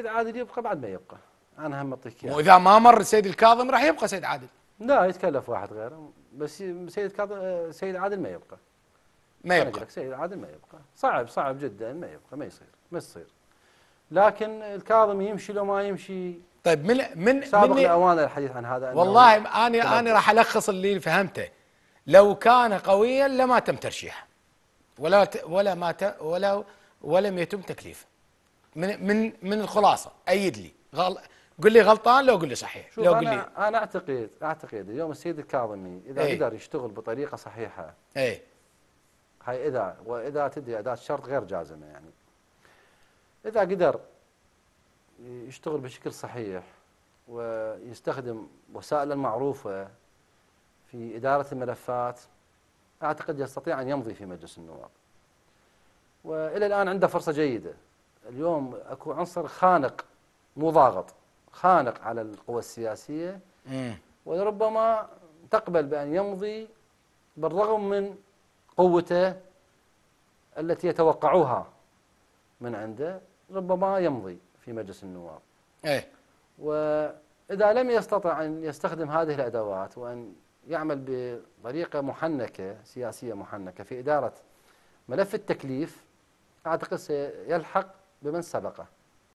السيد عادل يبقى بعد ما يبقى. أنا هم أعطيك. وإذا ما مر السيد الكاظم راح يبقى سيد عادل. لا يتكلف واحد غيره. بس سيد كاظم سيد عادل ما يبقى. ما يبقى. لك سيد عادل ما يبقى. صعب صعب جدا ما يبقى ما يصير ما يصير لكن الكاظم يمشي لو ما يمشي. طيب من من سابق الأوان الحديث عن هذا والله أنا. أنا راح ألخص اللي فهمته. لو كان قويا لما تم ترشيحه. ولا ولا ما ولا ولم يتم تكليفه. من من من الخلاصة أيد لي. غل قل لي غلطان لو قل لي صحيح. شوف لو قل لي أنا أنا اعتقد أعتقد اليوم السيد الكاظمي إذا إيه. قدر يشتغل بطريقة صحيحة إيه. هاي اذا وإذا تدري أداة شرط غير جازمة يعني. إذا قدر يشتغل بشكل صحيح ويستخدم وسائل المعروفة في إدارة الملفات أعتقد يستطيع أن يمضي في مجلس النواب. وإلى الآن عنده فرصة جيدة. اليوم اكو عنصر خانق مو ضاغط خانق على القوى السياسية. امم ولربما تقبل بأن يمضي بالرغم من قوته التي يتوقعوها من عنده ربما يمضي في مجلس النواب. إيه. وإذا لم يستطع أن يستخدم هذه الأدوات وأن يعمل بطريقة محنكة سياسية محنكة في إدارة ملف التكليف أعتقد سيلحق بمن سبقه؟